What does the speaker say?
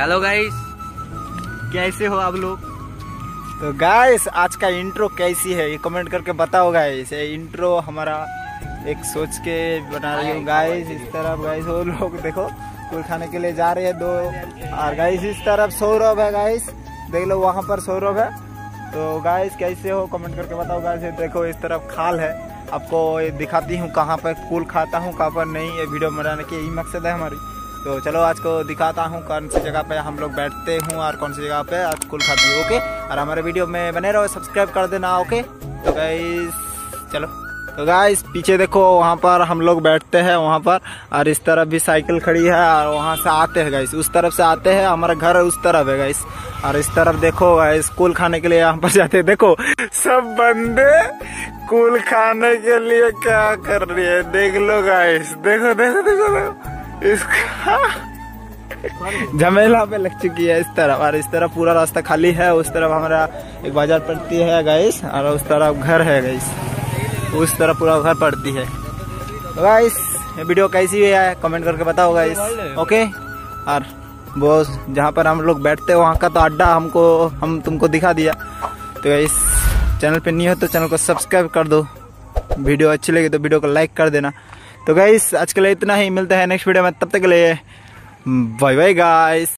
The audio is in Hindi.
हेलो गाइस कैसे हो आप लोग? तो गाइस आज का इंट्रो कैसी है? ये कमेंट करके बताओ गाइस ये इंट्रो हमारा एक सोच के बना रही हूँ गाइस इस तरफ़ गाइस वो लोग देखो कुल खाने के लिए जा रहे हैं दो। और गाइस इस तरफ़ सौरभ है गाइस देख लो वहाँ पर सौरभ है। तो गाइस कैसे हो? कमेंट करके बताओ गाइस देखो इस तरफ़ खाल है। आपको दिखाती हूँ कहाँ पर कूल खाता हूँ कहाँ पर नहीं। ये वीडियो बनाने की यही मकसद है हमारी। तो चलो आज को दिखाता हूँ कौन सी जगह पे हम लोग बैठते हूँ और कौन सी जगह पे आज कुल खाती हूँ ओके और हमारे वीडियो में बने रहो सब्सक्राइब कर देना ओके तो गाइस चलो। तो गाइस पीछे देखो वहाँ पर हम लोग बैठते हैं वहाँ पर। और इस तरफ़ भी साइकिल खड़ी है और वहाँ से आते हैं गाइस उस तरफ़ से आते हैं हमारा घर उस तरफ़ है गाइस और इस तरफ़ देखो गाइस कूल खाने के लिए यहाँ पर जाते हैं। देखो सब बंदे कूल खाने के लिए क्या कर रही है? देख लो गाइस देखो देखो देखो देखो, देखो। झमेला पे लग चुकी है इस तरफ़। और इस तरफ़ पूरा रास्ता खाली है, उस तरफ़ हमारा एक बाज़ार पड़ती है गाइस और उस तरफ़ घर है गाइस उस तरफ़ पूरा घर पड़ती है। तो गाइस ये वीडियो कैसी है कमेंट करके बताओ गाइस ओके और वो जहाँ पर हम लोग बैठते हैं, वहाँ का तो अड्डा हमको, हम तुमको दिखा दिया। तो गाइस चैनल पे नहीं हो तो चैनल को सब्सक्राइब कर दो। वीडियो अच्छी लगी तो वीडियो को लाइक कर देना। तो गाइस आज के लिए इतना ही। मिलता है नेक्स्ट वीडियो में। तब तक के लिए बाय बाय गाइस